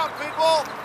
out, people!